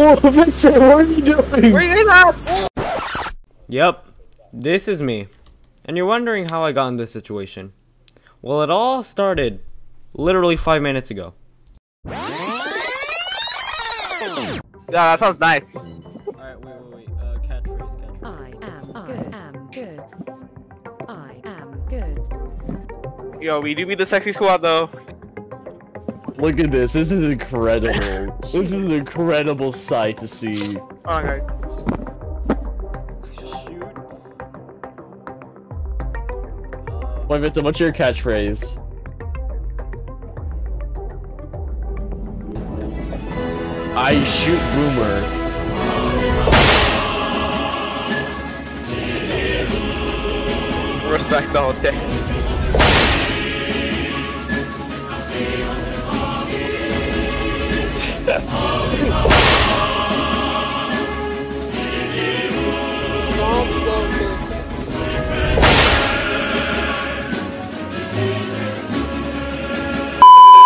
Oh, Vincent, what are you doing? Where are you guys at? Yep, this is me. And you're wondering how I got in this situation. Well, it all started literally five minutes ago. Yeah, that sounds nice. Alright, wait, wait, wait. Uh, catchphrase, catchphrase. I am good. I am good. I am good. Yo, we do be the sexy squad though. Look at this. This is incredible. this is an incredible sight to see. On, guys. Shoot. Wait, Vincent, what's your catchphrase? I shoot boomer. Respect the whole thing.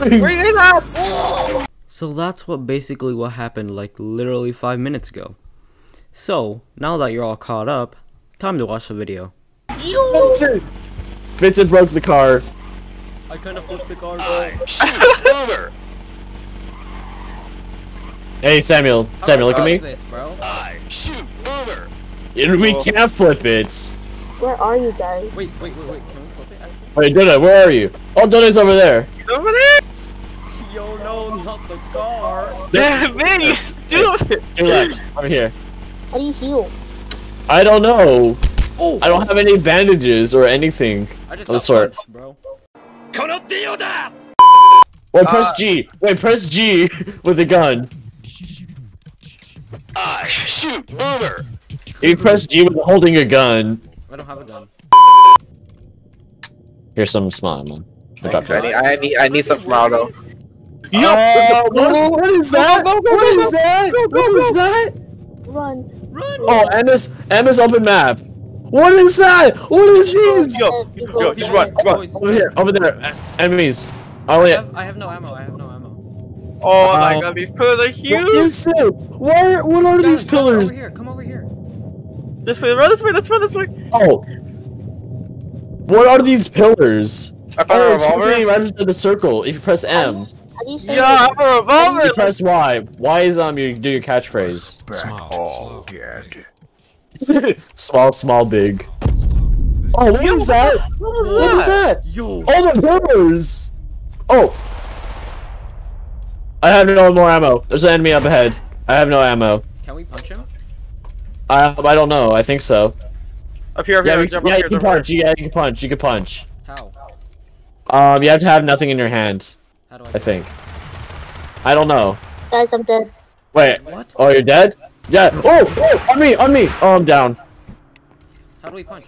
Where are you at? So that's what basically what happened like literally five minutes ago. So, now that you're all caught up, time to watch the video. Vincent! Vincent broke the car. I kind of flipped the car, Hey, Samuel. Samuel, look at me. This, bro. And We can't flip it. Where are you guys? Wait, wait, wait, wait. Can we flip it? actually? Wait, Donut, where are you? Oh, Donut's over there. Over there? Yo, the car. Man, you stupid! Your left. Over here. How do you heal? I don't know. Oh, I don't have any bandages or anything. I just of the got sort. punched, bro. Wait, press Uh, G. Wait, press G with a gun. If you press G with holding a gun, I don't have a gun. here's some smile, man. Good I need, I need, I need some Ronaldo. Yo, Uh, what is that? What is that? What is that? Run. Run! Oh, Emma's Emma's open map. What is that? What is this? Yo, you go yo, just back. run, run. Over here, over there. Enemies. Oh I yeah. have, I have no ammo. I have no ammo. Oh my Uh, god, these pillars are huge! is this? What? What are these Guys, come pillars? Over here. Come over here. This way, run this way, let's run this way! Oh. What are these pillars? I found Oh, a it's supposed to be revolver. right into the circle. If you press How do M, you, how do you say Yeah, I have a if revolver! you press Y. Y is um you do your catchphrase. small, dead. small, small, big. Oh, what was that? What was What is that? Yo. Oh, the pillars! Oh! I have no more ammo. There's an enemy up ahead. I have no ammo. Can we punch him? I I don't know. I think so. Up here, up Yeah, here, we- jump yeah, up you here, can jump up punch. here. Yeah, you can punch. You can punch. How? Um, you have to have nothing in your hand. How do I? I think. I don't know. Guys, I'm dead. Wait. What? Oh, you're dead? Yeah. Oh, oh, on me, on me. Oh, I'm down. How do we punch?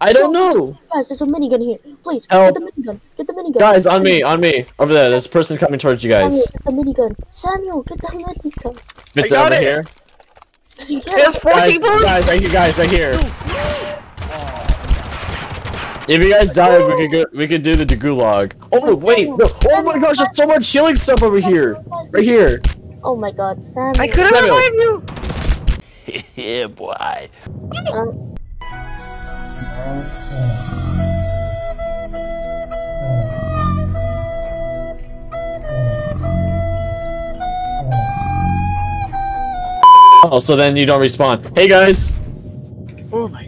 I don't know. Guys, there's a minigun here. Please, Help. get the minigun. Get the minigun. Guys, on me, on me. Over there. There's a person coming towards you Samuel, guys. get the minigun. Samuel, get the minigun. It's got over it. here. There's 14 Guys, bullets! guys, right here, guys, right here. If you guys die, we could go, we could do the gulag. Oh wait! No. Oh my gosh! There's so much healing stuff over here. Right here. Oh my god, Samuel. I could have Samuel. revive you! yeah, boy. Um, Oh, so then you don't respawn. Hey guys. Oh my.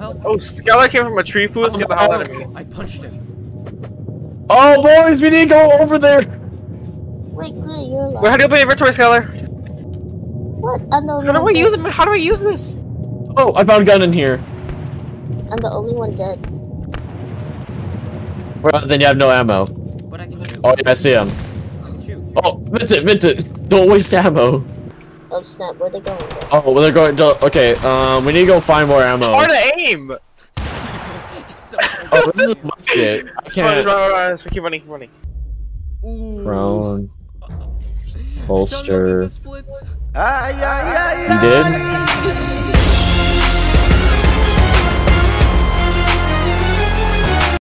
What the hell? Oh, Skylar came from a tree food, get the hell out of me. I punched him. Oh boys, we need to go over there. wait, good, you're alive. Wait, how do you open inventory, Skylar? What? I'm the only How do I use it? How do I use this? Oh, I found a gun in here. I'm the only one dead. Well, then you have no ammo. But I can oh, shoot. Oh yeah, I see him. I can shoot. Oh, Vincent, Vincent, don't waste ammo. Oh snap, where they going? bro? Oh, well they're going. to- Okay, um, we need to go find more It's ammo. hard to aim! It's so Oh, this is a musket. I Run, run, can't. run, run, so keep running, keep running. Ooh. Prone. Samuel did Holster. the splits. You did?